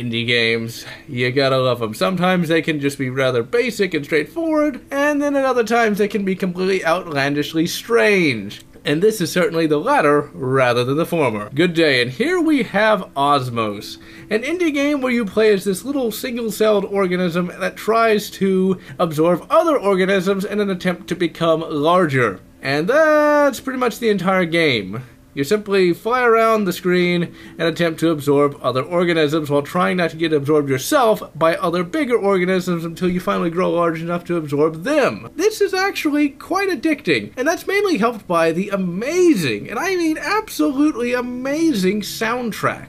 indie games. You gotta love them. Sometimes they can just be rather basic and straightforward, and then at other times they can be completely outlandishly strange. And this is certainly the latter rather than the former. Good day, and here we have Osmos, an indie game where you play as this little single celled organism that tries to absorb other organisms in an attempt to become larger. And that's pretty much the entire game. You simply fly around the screen and attempt to absorb other organisms while trying not to get absorbed yourself by other bigger organisms until you finally grow large enough to absorb them. This is actually quite addicting, and that's mainly helped by the amazing, and I mean absolutely amazing soundtrack.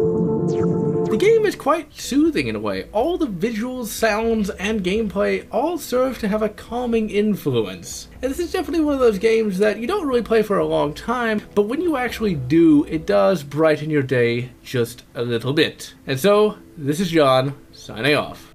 The game is quite soothing in a way. All the visuals, sounds, and gameplay all serve to have a calming influence. And this is definitely one of those games that you don't really play for a long time, but when you actually do, it does brighten your day just a little bit. And so, this is John, signing off.